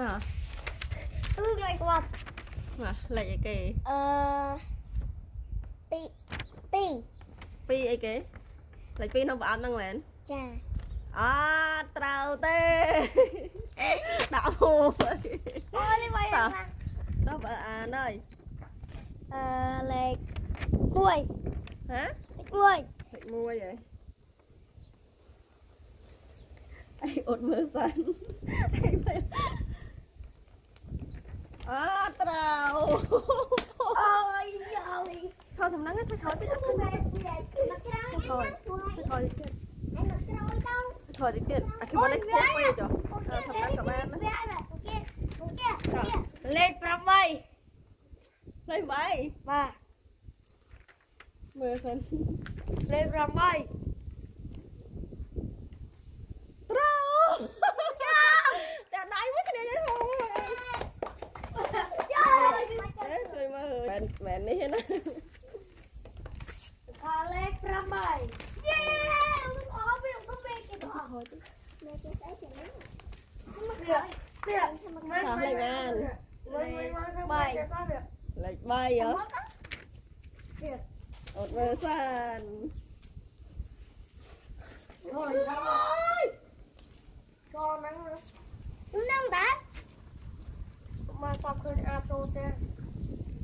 មកគឺងាយគាត់មកលេខអីគេអឺពីពីរពីរអីគេលេខពីរក្នុងប្រអប់ហ្នឹងមែនចាអត់ត្រូវទេដាក់មួយអូលេខបីតោះខ្លាំងតោះបើអានហើយអឺលេខ1ហ៎លេខ1លេខមួយហ៎អីអត់មើលសិនអីមើល អត់ត្រូវអូយអូយខោសំណឹងទៅខោតិចអត់ឃើញមកក្រោយខោខោតិចទៀតអញមកក្រោយទៅខោតិចទៀតអាគេមកនេះខ្ពស់ពេកចុះអត់សំណឹងក៏បានណាលេខ8លេខ8បាទមើលសិនលេខ8 ត្រូវតែដៃមួយគ្នាយហូអេជួយមើលមែន មែននេះណាខាលេខ8យេអស់វាទៅពេកគេទៅអស់ហើយលេខស្អីចឹងនេះមកនេះនេះចាលេ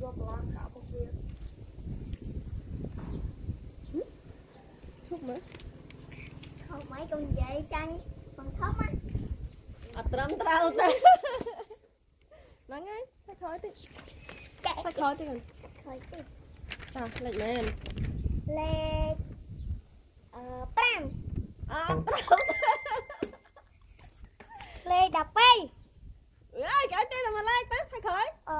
យកប្លានដាក់ពុកវាឈប់មើលឈប់មិនកុំនិយាយចាញ់បងធំអត់ត្រឹមត្រូវទេហ្នឹងហើយតែក្រោយតិចតែក្រោយតិចក្រោយតិចចាលេខមែនលេខអឺ5អត់ត្រូវទេលេខ12អើយគេអត់ទេតែមកលេខទៅខាងក្រោយអឺ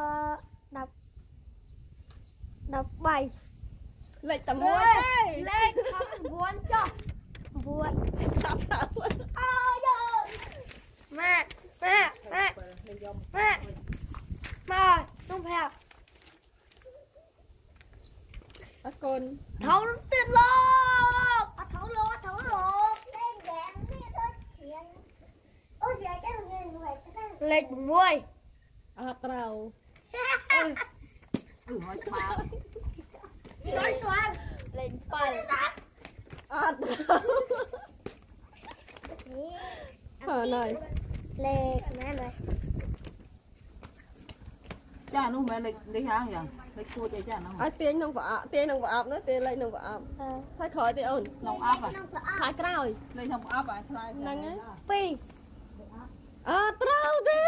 10 13លេខតែមួយទេលេខ9ចុះ9ចាប់ទៅអូយអើយម៉ាក់ម៉ាក់ម៉ាក់ម៉ាក់មកខ្ញុំប្រាប់អរគុណថោទៀតលោកអត់ ចូលស្វាមលេង7អត់នេះអត់ណយលេខណាណយចានោះមិនលេខលេខហាងយ៉ាងលេខគួចអីចានោះឲ្យទាញក្នុងប្រអប់ទាញក្នុងប្រអប់នោះទាញលេខក្នុងប្រអប់ហើយក្រោយទេអូនក្នុងអប់ហើយក្រោយលេខក្នុងប្រអប់ហើយខ្លាយហ្នឹងពីរអត់ត្រូវទេ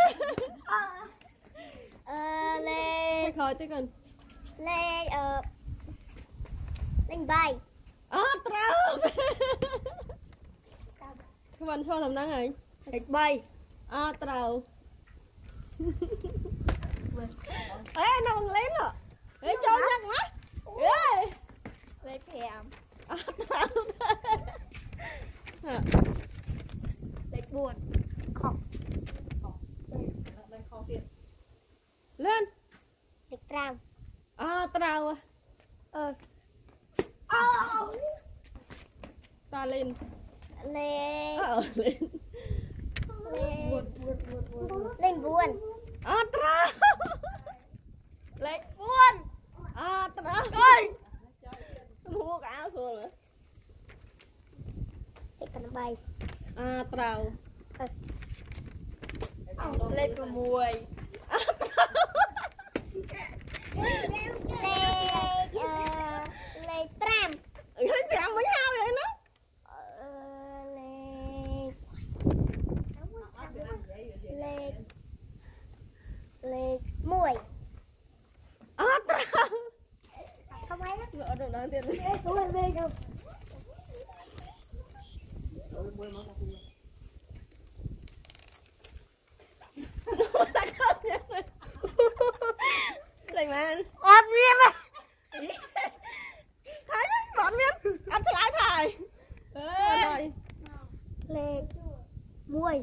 អឺលេខក្រោយទេកូនលេខអឺ 8អត់ត្រូវខ្វាន់ឈរដំណឹងហើយ3អត់ត្រូវអេនៅបងលេងអេចូលញ៉ាក់មកអេលេខ5អត់ត្រូវលេខ4ខុសខុសទៀតលឿនលេខ5អត់ត្រូវអឺ តាលីន lên អើលីន lên lên buồn អត់ត្រូវលេខ4អត់ត្រូវអើយមួកអៅស្រួល thì cần bay អត់ត្រូវលេខ6 lên ờ lên tram លេខ5មិនហើយហើយណា ờ lên lên lên mùi អត់ត្រូវ không ai đó អត់ដល់ទៀត cũng lên lên không លេខមែនអត់មានទេហើយអត់មានអត់ឆ្លើយថយអើយ lên mùi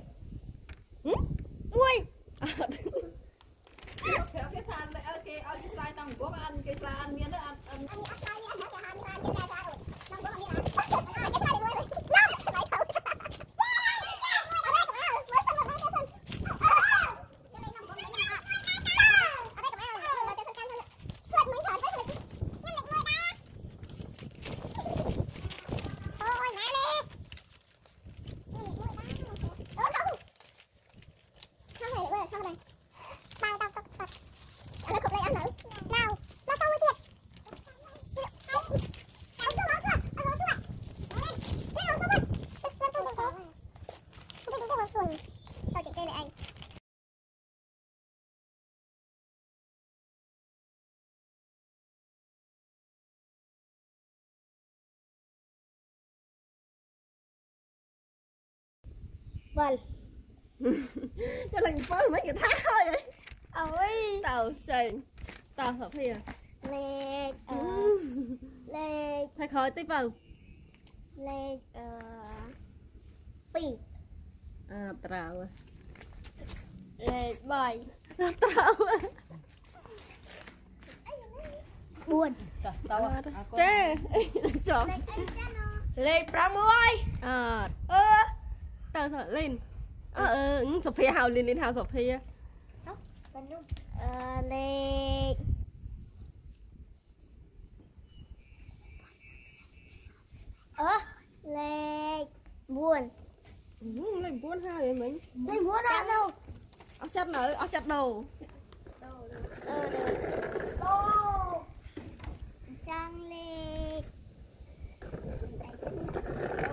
ហឹម mùi អត់គេថា គេឲ្យឆ្លើយតាមអង្គអត់គេឆ្លើយអត់មានទេអត់អត់ anh ắt tay anh ắt tay anh ắt tay cây 7ចូលលេខ7មិនគេថាហើយអើយតើចេញតើសុភាលេខអឺលេខថាក្រោយតិចបើលេខអឺ2អាត្រូវលេខ3ត្រូវ4តើតើចេះចុះលេខ6អត់អឺ តើទៅលេងអើអឺសុភាហៅលេងលេងហៅសុភា Bên đúng ờ lên ờ lên buồn លេង9ហើយមិញ lên buồn à đâu អស់ចិត្តនៅអស់ចិត្តដូរ ờ được ô trang lên lên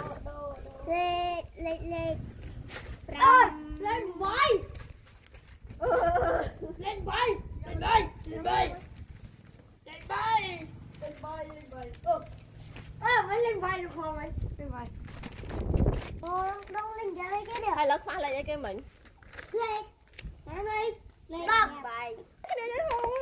bay được không anh? Đi bay ô đông lên cái này hay lỡ khóa lại cái mình? Lên. Lên đi. Lên bay cái này không